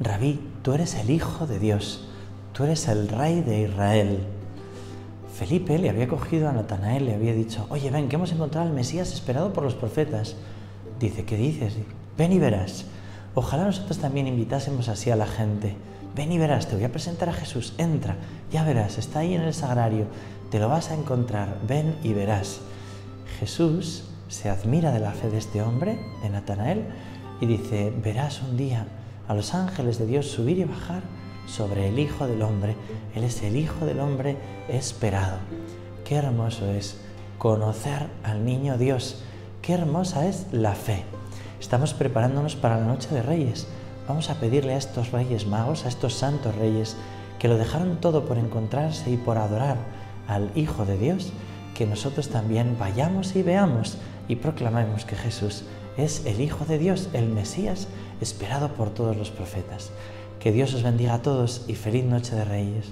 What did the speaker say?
Rabí, tú eres el Hijo de Dios, tú eres el Rey de Israel. Felipe le había cogido a Natanael, le había dicho, oye, ven, que hemos encontrado al Mesías esperado por los profetas. Dice, ¿qué dices? Ven y verás. Ojalá nosotros también invitásemos así a la gente. Ven y verás, te voy a presentar a Jesús, entra, ya verás, está ahí en el sagrario, te lo vas a encontrar, ven y verás. Jesús se admira de la fe de este hombre, de Natanael, y dice, verás un día a los ángeles de Dios subir y bajar sobre el Hijo del Hombre. Él es el Hijo del Hombre esperado. Qué hermoso es conocer al niño Dios. Qué hermosa es la fe. Estamos preparándonos para la noche de Reyes. Vamos a pedirle a estos Reyes Magos, a estos santos Reyes, que lo dejaron todo por encontrarse y por adorar al Hijo de Dios, que nosotros también vayamos y veamos y proclamemos que Jesús es el Hijo de Dios, el Mesías, esperado por todos los profetas. Que Dios os bendiga a todos y feliz noche de Reyes.